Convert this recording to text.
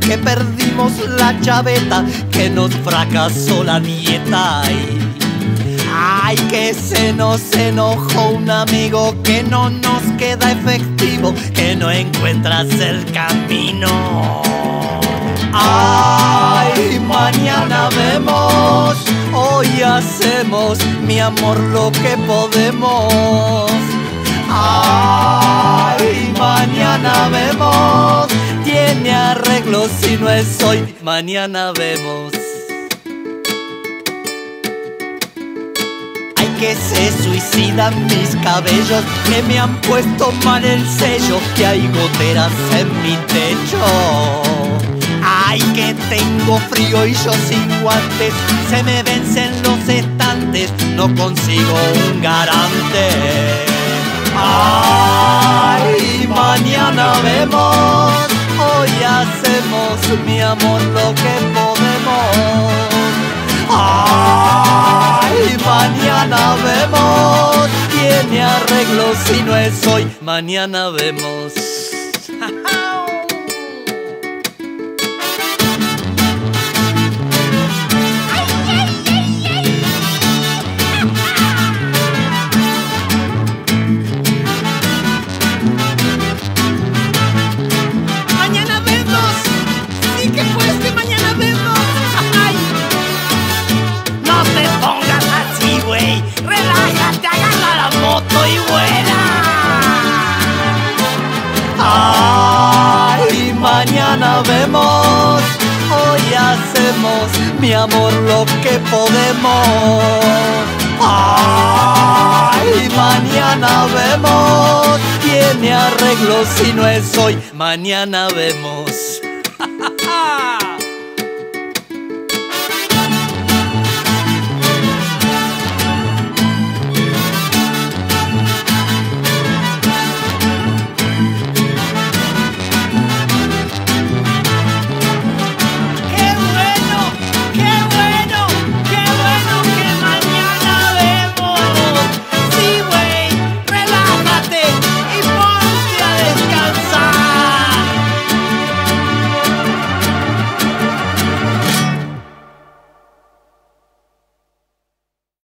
que perdimos la chaveta, que nos fracasó la nieta. ay, que se nos enojó un amigo, que no nos queda efectivo, que no encuentras el camino. Ay, mañana vemos, hoy hacemos, mi amor, lo que podemos. Ay, mañana vemos, tiene arreglo si no es hoy, mañana vemos. Ay, que se suicidan mis cabellos, que me han puesto mal el sello, que hay goteras en mi techo. Ay, que tengo frío y yo sin guantes, se me vencen los estantes, no consigo un garante. Ay, mañana vemos, hoy hacemos, mi amor, lo que podemos. Ay, mañana vemos, tiene arreglo si no es hoy, mañana vemos. Vemos, hoy hacemos, mi amor, lo que podemos. Ay, mañana vemos, tiene arreglo si no es hoy, mañana vemos.